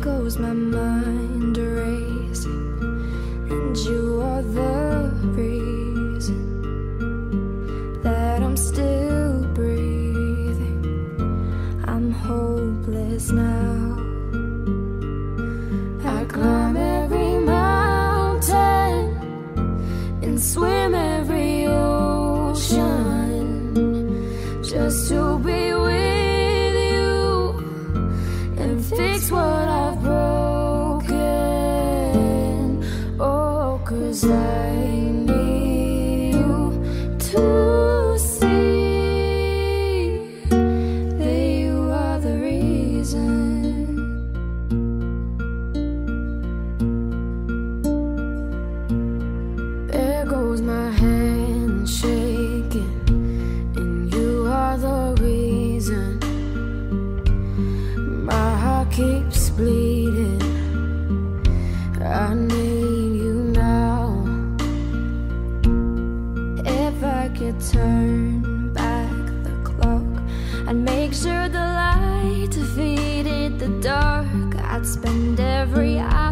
goes my mind racing, and you are the reason that I'm still breathing. I'm hopeless now. I climb every mountain and swim every ocean just to shaking, and you are the reason. My heart keeps bleeding. I need you now. If I could turn back the clock, I'd make sure the light defeated the dark. I'd spend every hour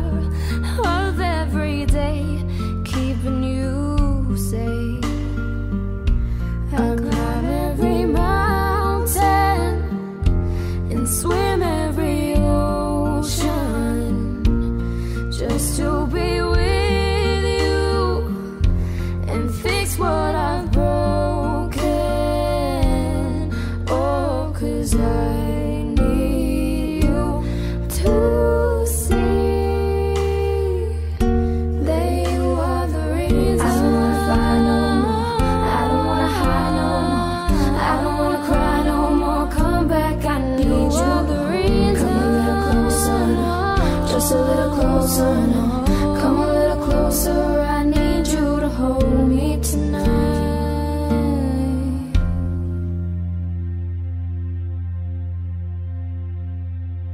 Come back, I need you to see. They were the reason I'm falling I don't wanna cry no more come back, I need you. Come a little closer, just a little closer. No. Come a little closer.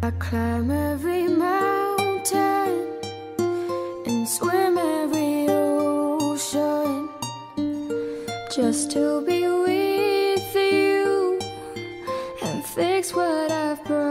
I climb every mountain and swim every ocean just to be with you and fix what I've broken.